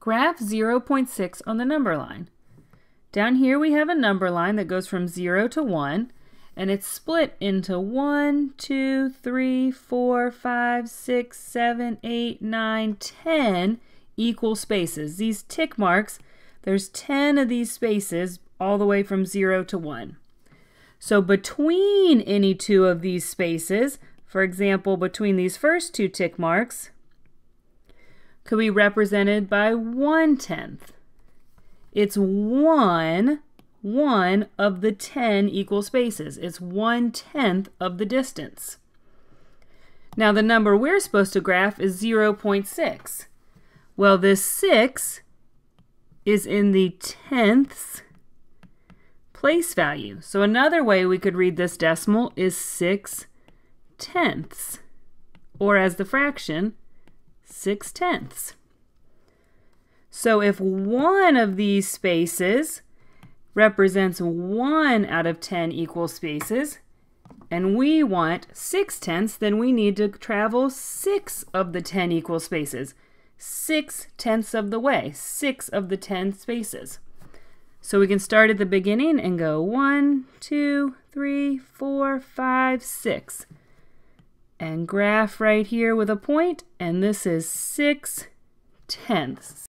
Graph 0.6 on the number line. Down here we have a number line that goes from 0 to 1 and it's split into 1, 2, 3, 4, 5, 6, 7, 8, 9, 10 equal spaces. These tick marks, there's 10 of these spaces all the way from 0 to 1. So between any two of these spaces, for example, between these first two tick marks, could be represented by one tenth. It's one, one of the 10 equal spaces. It's one tenth of the distance. Now the number we're supposed to graph is 0.6. Well, this 6 is in the tenths place value. So another way we could read this decimal is 6 tenths, or as the fraction, 6 tenths. So if one of these spaces represents 1 out of 10 equal spaces, and we want 6 tenths, then we need to travel 6 of the 10 equal spaces. 6 tenths of the way, 6 of the 10 spaces. So we can start at the beginning and go 1, 2, 3, 4, 5, 6 and graph right here with a point, and this is 6 tenths.